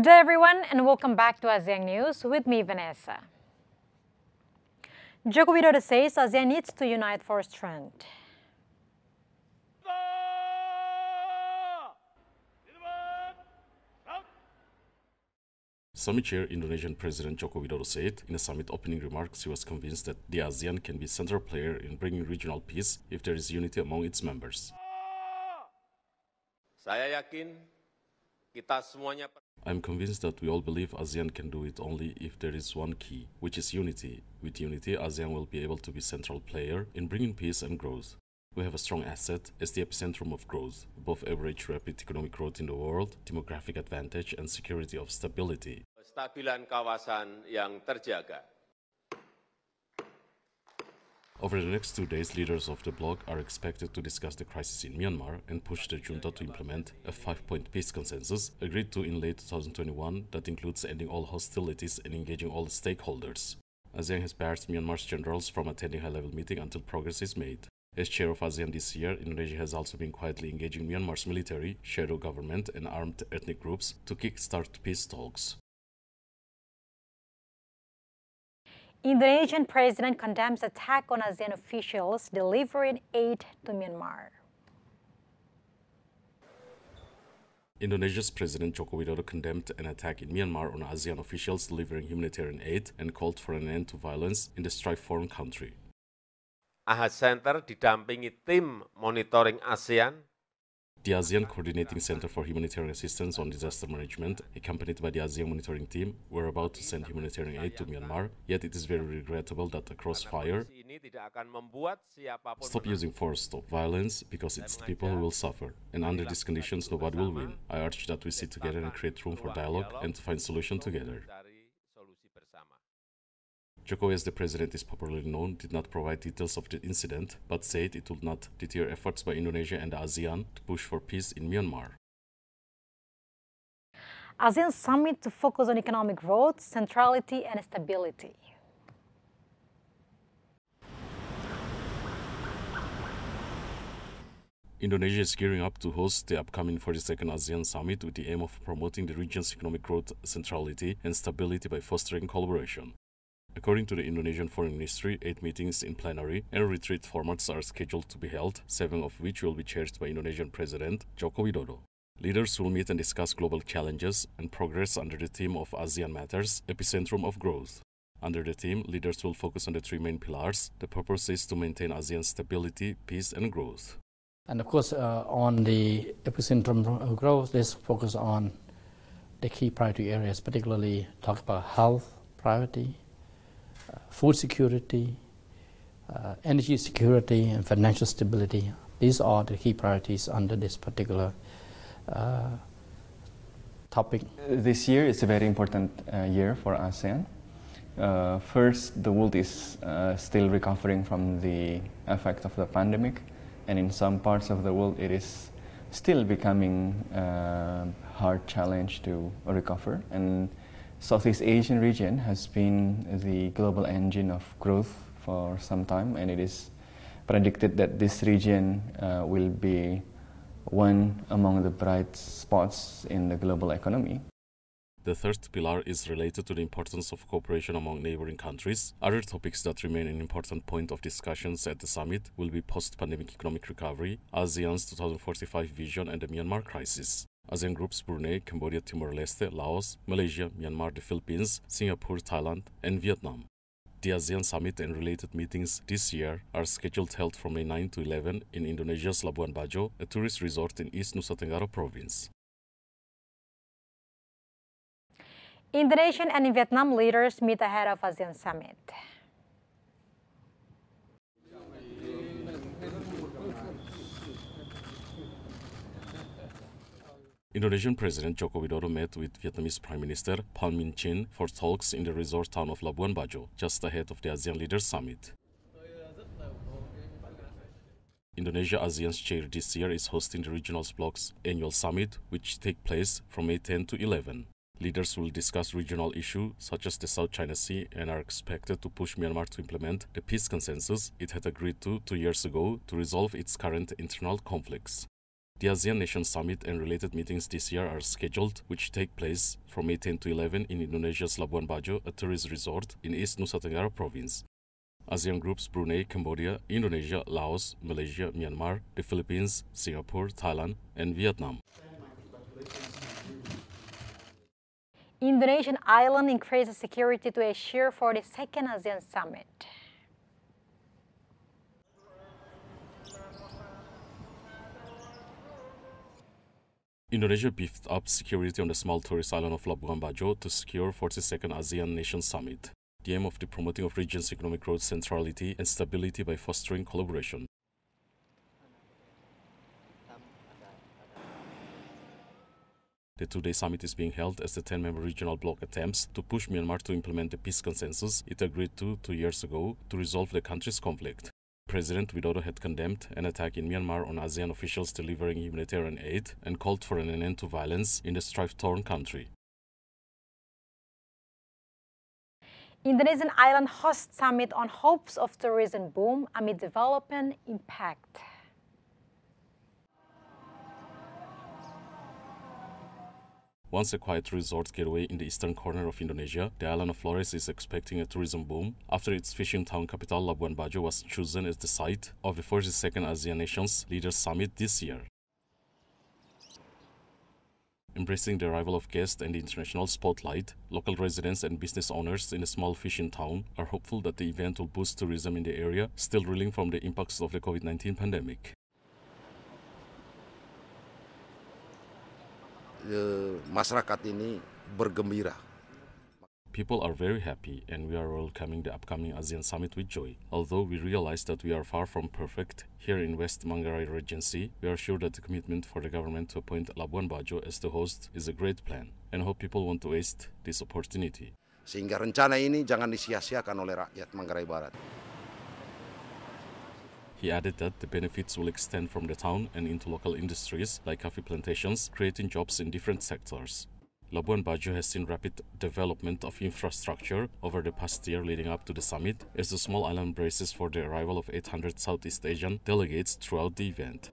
Good day, everyone, and welcome back to ASEAN News with me, Vanessa. Joko Widodo says ASEAN needs to unite for strength. Summit Chair Indonesian President Joko Widodo said in a summit opening remarks he was convinced that the ASEAN can be a central player in bringing regional peace if there is unity among its members. Saya yakin kita semuanya I'm convinced that we all believe ASEAN can do it only if there is one key, which is unity. With unity, ASEAN will be able to be central player in bringing peace and growth. We have a strong asset as the epicentrum of growth, above average rapid economic growth in the world, demographic advantage, and security of stability. kestabilan kawasan yang terjaga. Over the next two days, leaders of the bloc are expected to discuss the crisis in Myanmar and push the junta to implement a five-point peace consensus agreed to in late 2021 that includes ending all hostilities and engaging all stakeholders. ASEAN has barred Myanmar's generals from attending high-level meeting until progress is made. As chair of ASEAN this year, Indonesia has also been quietly engaging Myanmar's military, shadow government, and armed ethnic groups to kickstart peace talks. Indonesian president condemns attack on ASEAN officials delivering aid to Myanmar. Indonesia's President Joko Widodo condemned an attack in Myanmar on ASEAN officials delivering humanitarian aid and called for an end to violence in the strife-torn country. AHAS Center didampingi tim monitoring ASEAN The ASEAN Coordinating Center for Humanitarian Assistance on Disaster Management, accompanied by the ASEAN Monitoring Team, were about to send humanitarian aid to Myanmar, yet it is very regrettable that the crossfire Stop using force, stop violence, because it's the people who will suffer. And under these conditions, nobody will win. I urge that we sit together and create room for dialogue and to find solution together. Cari solusi bersama. Joko, as the president is popularly known, did not provide details of the incident, but said it would not deter efforts by Indonesia and ASEAN to push for peace in Myanmar. ASEAN summit to focus on economic growth, centrality, and stability. Indonesia is gearing up to host the upcoming 42nd ASEAN Summit with the aim of promoting the region's economic growth, centrality, and stability by fostering collaboration. According to the Indonesian Foreign Ministry, eight meetings in plenary and retreat formats are scheduled to be held, seven of which will be chaired by Indonesian President Joko Widodo. Leaders will meet and discuss global challenges and progress under the theme of ASEAN Matters, Epicentrum of Growth. Under the theme, leaders will focus on the three main pillars. The purpose is to maintain ASEAN stability, peace, and growth. And of course, uh, on the epicentrum of growth, let's focus on the key priority areas, particularly talk about health priority, food security, uh, energy security, and financial stability. These are the key priorities under this particular uh, topic. This year is a very important uh, year for ASEAN. Uh, first, the world is uh, still recovering from the effect of the pandemic, and in some parts of the world, it is still becoming a hard challenge to recover. And Southeast Asian region has been the global engine of growth for some time, and it is predicted that this region uh, will be one among the bright spots in the global economy. The third pillar is related to the importance of cooperation among neighboring countries. Other topics that remain an important point of discussions at the summit will be post-pandemic economic recovery, ASEAN's 2045 vision and the Myanmar crisis. ASEAN groups Brunei, Cambodia, Timor-Leste, Laos, Malaysia, Myanmar, the Philippines, Singapore, Thailand, and Vietnam. The ASEAN summit and related meetings this year are scheduled held from May 9 to 11 in Indonesia's Labuan Bajo, a tourist resort in East Nusa Tenggara province. Indonesian and Vietnam leaders meet ahead of ASEAN summit. Indonesian President Joko Widodo met with Vietnamese Prime Minister Pham Minh Chinh for talks in the resort town of Labuan Bajo, just ahead of the ASEAN Leaders Summit. Indonesia ASEAN's chair this year is hosting the regional bloc's annual summit, which take place from May 10 to 11. Leaders will discuss regional issues such as the South China Sea and are expected to push Myanmar to implement the peace consensus it had agreed to two years ago to resolve its current internal conflicts. The ASEAN Nation Summit and related meetings this year are scheduled, which take place from May 10 to 11 in Indonesia's Labuan Bajo, a tourist resort in East Nusa Tenggara province. ASEAN groups Brunei, Cambodia, Indonesia, Laos, Malaysia, Myanmar, the Philippines, Singapore, Thailand, and Vietnam. Indonesian island increases security to assure for the second ASEAN summit. Indonesia beefed up security on the small tourist island of Labuan Bajo to secure 42nd ASEAN Nation Summit. The aim of the promoting of region's economic growth, centrality, and stability by fostering collaboration. The two-day summit is being held as the 10-member regional bloc attempts to push Myanmar to implement the peace consensus it agreed to two years ago to resolve the country's conflict. President Widodo had condemned an attack in Myanmar on ASEAN officials delivering humanitarian aid and called for an end to violence in the strife-torn country. Indonesian island hosts summit on hopes of tourism boom amid development impact. Once a quiet resort getaway in the eastern corner of Indonesia, the island of Flores is expecting a tourism boom after its fishing town capital Labuan Bajo was chosen as the site of the 42nd ASEAN Nations Leaders Summit this year. Embracing the arrival of guests and the international spotlight, local residents and business owners in a small fishing town are hopeful that the event will boost tourism in the area still reeling from the impacts of the COVID-19 pandemic. Masyarakat ini bergembira. People are very happy and we are welcoming the upcoming ASEAN summit with joy. Although we realize that we are far from perfect, here in West Manggarai Regency, we are sure that the commitment for the government to appoint Labuan Bajo as the host is a great plan and hope people won't waste this opportunity. Sehingga rencana ini jangan disia-siakan oleh rakyat Manggarai Barat. He added that the benefits will extend from the town and into local industries like coffee plantations, creating jobs in different sectors. Labuan Bajo has seen rapid development of infrastructure over the past year leading up to the summit as the small island braces for the arrival of 800 Southeast Asian delegates throughout the event.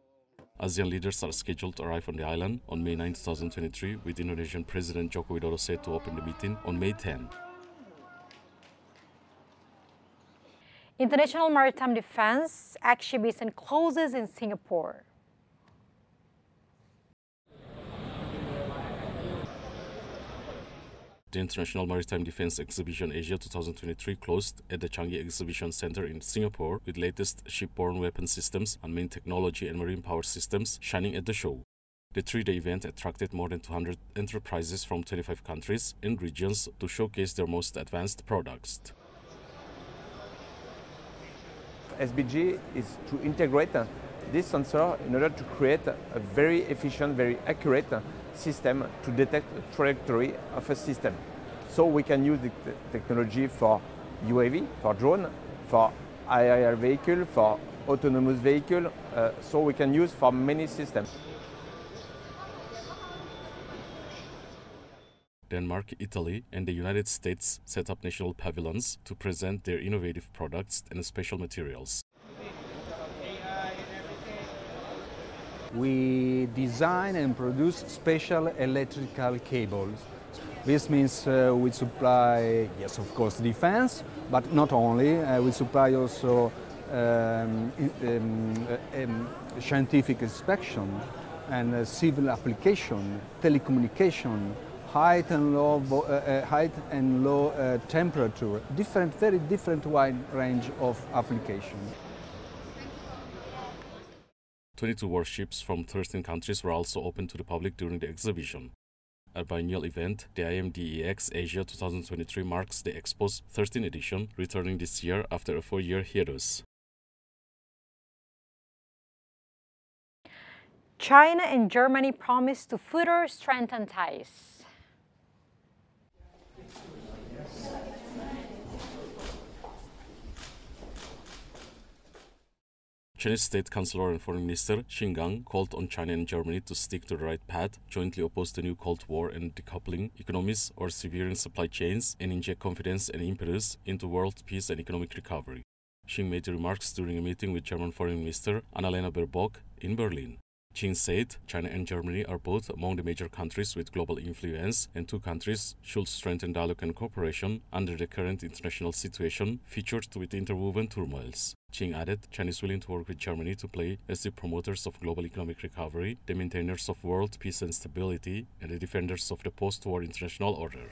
ASEAN leaders are scheduled to arrive on the island on May 9, 2023, with Indonesian President Joko Widodo set to open the meeting on May 10. International Maritime Defense exhibition closes in Singapore. The International Maritime Defense Exhibition Asia 2023 closed at the Changi Exhibition Center in Singapore with latest shipborne weapon systems, unmanned technology and marine power systems shining at the show. The three-day event attracted more than 200 enterprises from 25 countries and regions to showcase their most advanced products. SBG is to integrate this sensor in order to create a very efficient, very accurate system to detect the trajectory of a system. So we can use the technology for UAV, for drone, for IIR vehicle, for autonomous vehicle, uh, so we can use for many systems. Denmark, Italy, and the United States set up national pavilions to present their innovative products and special materials. We design and produce special electrical cables. This means uh, we supply, yes, of course, defense, but not only. Uh, we supply also um, um, um, scientific inspection and uh, civil application, telecommunication, height and low, uh, uh, height and low uh, temperature, different, very different wide range of application. 22 warships from 13 countries were also open to the public during the exhibition. A biennial event, the IMDEX Asia 2023 marks the Expo's 13th edition, returning this year after a four-year hiatus. China and Germany promise to further strengthen ties. Chinese State Councilor and Foreign Minister Qin Gang called on China and Germany to stick to the right path, jointly oppose the new Cold War and decoupling economies or severing supply chains, and inject confidence and impetus into world peace and economic recovery. Qin made the remarks during a meeting with German Foreign Minister Annalena Baerbock in Berlin. Qin said China and Germany are both among the major countries with global influence, and two countries should strengthen dialogue and cooperation under the current international situation featured with interwoven turmoils. Qin added China is willing to work with Germany to play as the promoters of global economic recovery, the maintainers of world peace and stability, and the defenders of the post-war international order.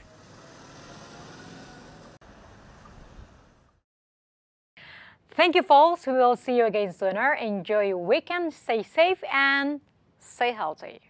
Thank you, folks. We will see you again sooner. Enjoy your weekend. Stay safe and stay healthy.